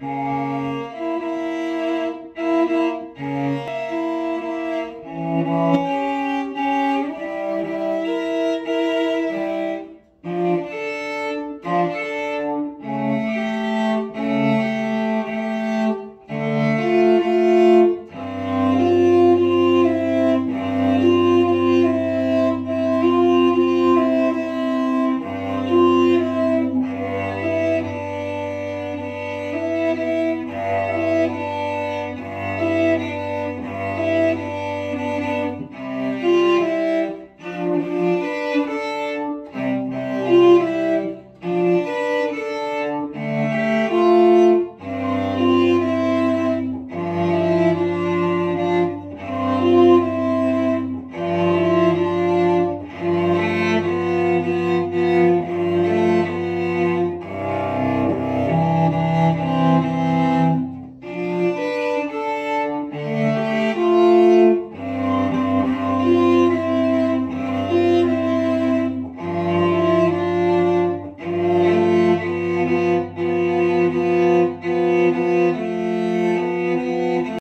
Música